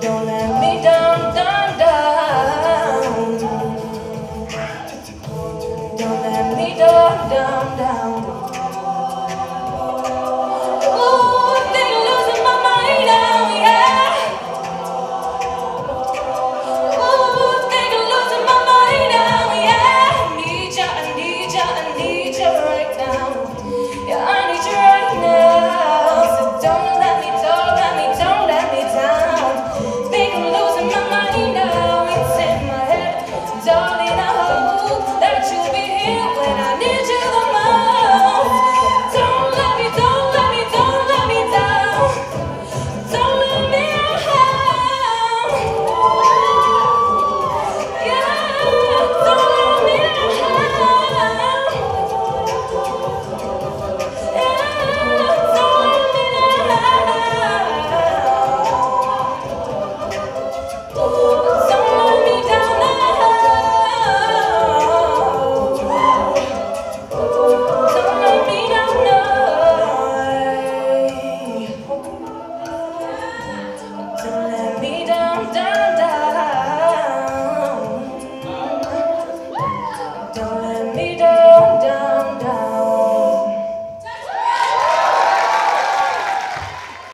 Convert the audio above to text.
Don't let me down, down, down. Don't let me down, down, down.